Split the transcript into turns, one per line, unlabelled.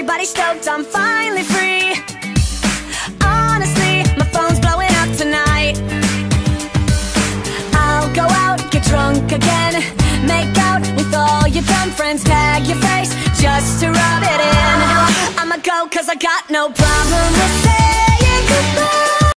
Everybody stoked, I'm finally free. Honestly, my phone's blowing up tonight. I'll go out, get drunk again. Make out with all your dumb friends. Tag your face just to rub it in. I'ma go cause I got no problem